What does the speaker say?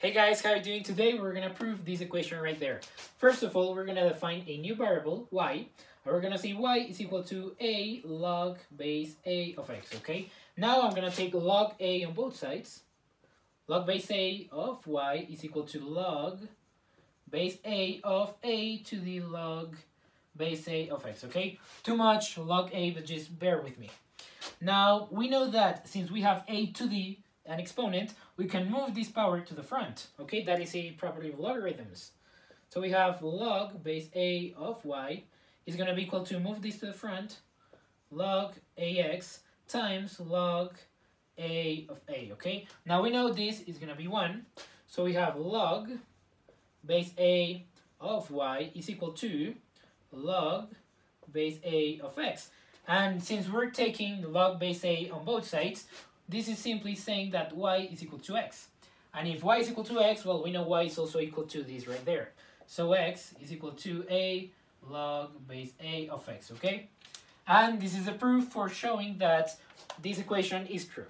Hey guys, how are you doing today? We're gonna prove this equation right there. First of all, we're gonna define a new variable, y, and we're gonna say y is equal to a log base a of x, okay? Now I'm gonna take log a on both sides. Log base a of y is equal to log base a of a to the log base a of x, okay? Too much log a, but just bear with me. Now, we know that since we have a to the an exponent, we can move this power to the front. Okay, that is a property of logarithms. So we have log base a of y is going to be equal to move this to the front, log ax times log a of a, okay? Now we know this is going to be 1, so we have log base a of y is equal to log base a of x. And since we're taking the log base a on both sides, this is simply saying that y is equal to x. And if y is equal to x, well, we know y is also equal to this right there. So x is equal to a log base a of x, okay? And this is a proof for showing that this equation is true.